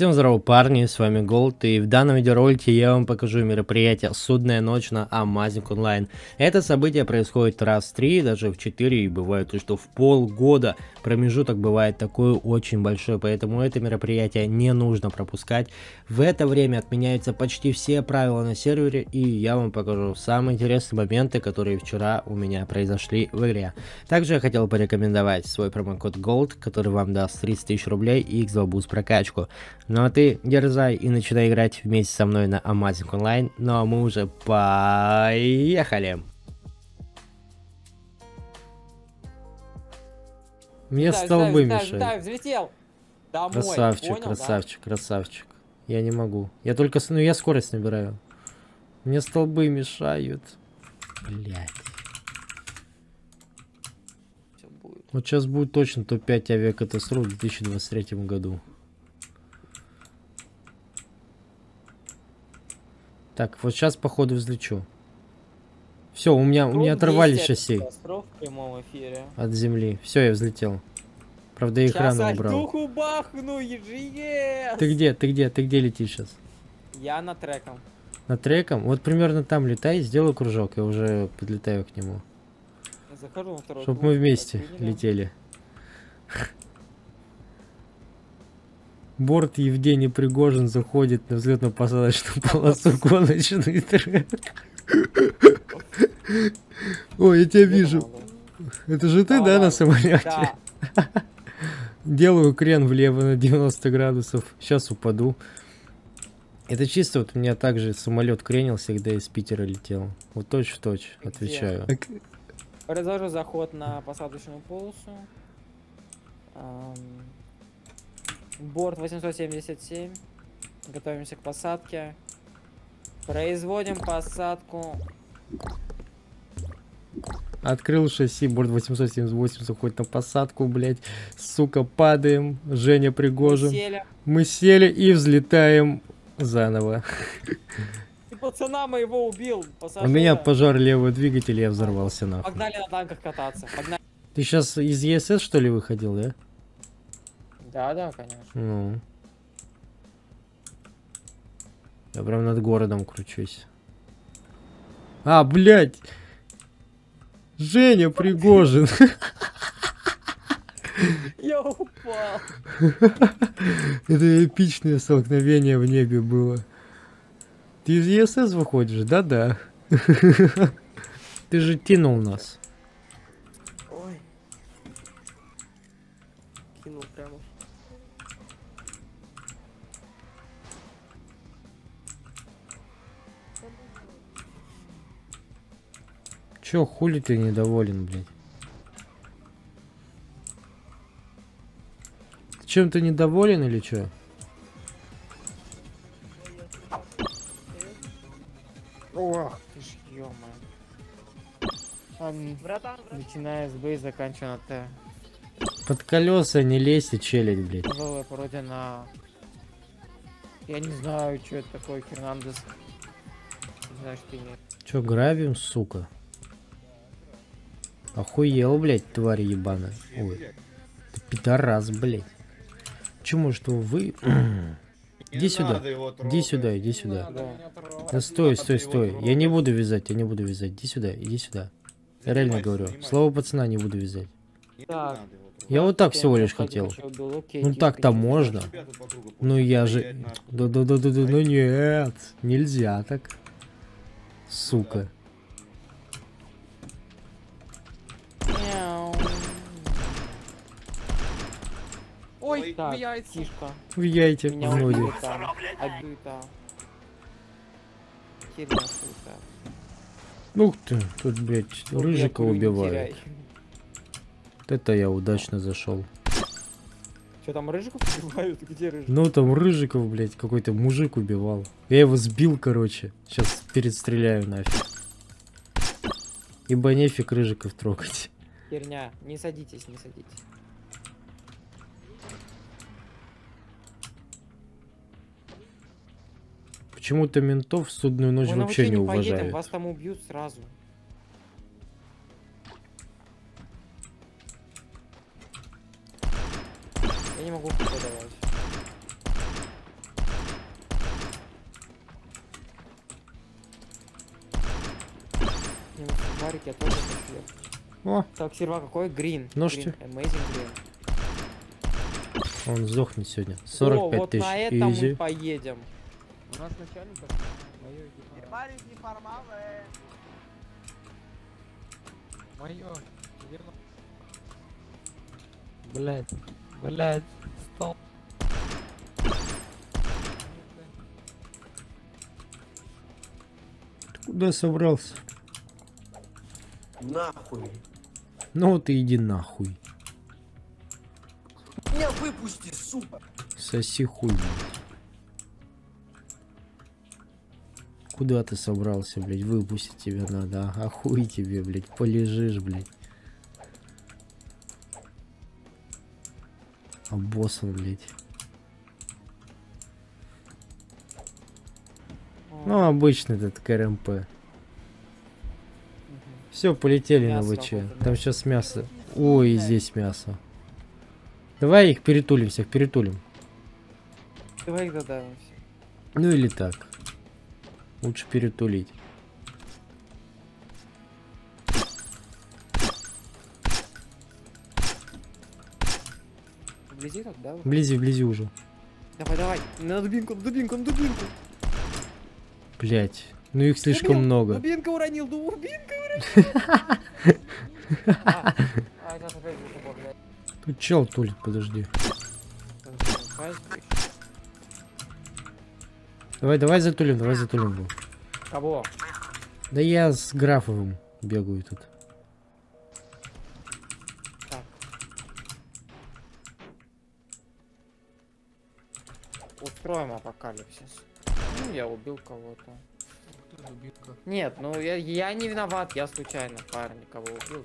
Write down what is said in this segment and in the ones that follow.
Всем здорово, парни, с вами Голд, и в данном видеоролике я вам покажу мероприятие «Судная ночь» на Amazing Online. Это событие происходит раз в три, даже в четыре, и бывает, что в полгода промежуток бывает такой очень большой, поэтому это мероприятие не нужно пропускать. В это время отменяются почти все правила на сервере, и я вам покажу самые интересные моменты, которые вчера у меня произошли в игре. Также я хотел порекомендовать свой промокод GOLD, который вам даст 30 тысяч рублей и X2 Boost прокачку. Ну а ты дерзай и начинай играть вместе со мной на Amazing Online. Ну а мы уже поехали! Мне Взлетай, столбы взлетай, мешают. взлетай, взлетел. Домой. Красавчик, понял, да? красавчик, красавчик. Я не могу. Я только, ну я скорость набираю. Мне столбы мешают. Блять. Вот сейчас будет точно топ-5 авиакатастроф в 2023 году. Так, вот сейчас походу взлечу. Все, у меня, у меня Топ оторвали 10 шасси от земли. Все, я взлетел. Правда, я экран Сейчас убрал. духу бахну, ЕГС! Ты где, ты где, ты где летишь сейчас? Я на треком. На треком? Вот примерно там летай, сделаю кружок, я уже подлетаю к нему. Захожу на второй Чтобы мы вместе летели. Борт Евгений Пригожин заходит на взлетно-посадочную полосу гоночный трек. Ой, я тебя вижу. Это же ты, Да, на самолете? Делаю крен влево на 90 градусов. Сейчас упаду. Это чисто вот у меня также самолет кренился, когда из Питера летел. Вот точь в точь, Где? отвечаю. Произвожу заход на посадочную полосу. Борт 877. Готовимся к посадке. Производим посадку. Открыл шасси, борт 878 заходит на посадку, блять. Сука, падаем. Женя Пригожин. Сели. Мы сели и взлетаем заново. Ты пацана моего убил. У пассажира. меня пожар левого двигателя, я взорвался нахуй. Погнали на танках кататься. Погнали. Ты сейчас из ЕСС что ли выходил, да? Да, да, конечно. Ну. Я прям над городом кручусь. А, блядь! Женя Пригожин! Я упал. Это эпичное столкновение в небе было. Ты из ЕСС выходишь? Да-да. Ты же тянул нас. Кинул прямо. Чё, хули ты недоволен, блядь? Ты чем-то недоволен или чё? Ох, ты ж ё Братан, Начиная с Б и заканчивая на Т. Под колеса не лезь и челить, блядь. Новая пародия на... Я не знаю, что это такое, Фернандес. Не знаю, что имеет. Чё, грабим, сука? Охуел, блядь, тварь ебаная. Ой. Ты пидорас, блядь. Чему что вы... Иди сюда. Иди сюда, иди сюда. Да стой, стой, стой. Я не буду вязать, я не буду вязать. Иди сюда, иди сюда. Я реально говорю. Слово пацана не буду вязать. Так. Я вот так всего лишь хотел. Ну типа, так-то можно. Ну я же... Да-да-да-да-да, ну нет. Нельзя так. Сука. Ой, Так, яйца. тишка. В яйте, Меня в ноги. Ух ты, тут, блядь, Рыжика убивают. Вот это я удачно зашел. Чё там рыжиков убивают? Где рыжик? Ну там Рыжиков, блядь, какой-то мужик убивал. Я его сбил, короче. Сейчас перестреляю нафиг. Ибо нефиг Рыжиков трогать. Херня. Не садитесь, не садитесь. Почему-то ментов в судную ночь Мы вообще не не поедем, уважают. вас там убьют сразу. Я не могу подавать. Не ну, я тоже пошли. О. Так, серва какой? Грин. Ну что? Amazing Green. Он сдохнет сегодня. 45 О, вот тысяч. на этом Изи. мы поедем. У нас начальник Гербарий неформавый. Мое. Блять. Блять. Блять. Стоп. Куда собрался? Нахуй. Ну вот и иди нахуй. Меня выпусти, сука. Соси хуй. блядь. Куда ты собрался, блядь? Выпустить тебя надо. А хуй тебе, блядь. Полежишь, блядь. А босса, блядь. Ну, обычный этот КРМП. Все, полетели Мясо на ВЧ. Там сейчас мясо. Ой, здесь мясо. Давай их перетулим, всех перетулим. Давай их додавимся. Ну или так. Лучше перетулить. Вблизи так, да? Вблизи, вблизи уже. Давай, давай. На дубинку, на дубинку, на дубинку. Блять. Ну их слишком Убил. много. Дубинка уронил, дубинка уронил. А, а. Тут чел тулит, подожди. Давай, давай затулим, давай затулим. его. Кого? Да я с графовым бегаю тут. Так. Устроим апокалипсис. Ну, я убил кого-то. Нет, ну я, я не виноват, я случайно парня кого убил.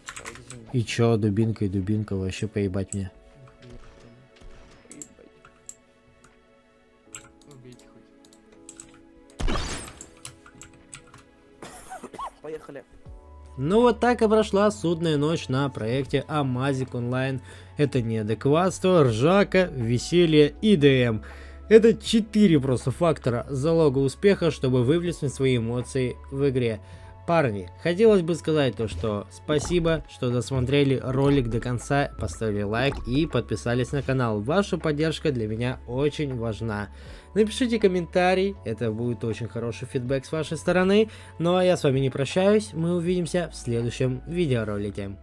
И чё, дубинка и дубинка, вообще поебать мне. Поехали. Ну вот так и прошла судная ночь на проекте Amazing Online. Это неадекватство, ржака, веселье и ДМ. Это четыре просто фактора залога успеха, чтобы вывлечь свои эмоции в игре. Парни, хотелось бы сказать то, что спасибо, что досмотрели ролик до конца, поставили лайк и подписались на канал. Ваша поддержка для меня очень важна. Напишите комментарий, это будет очень хороший фидбэк с вашей стороны. Ну а я с вами не прощаюсь, мы увидимся в следующем видеоролике.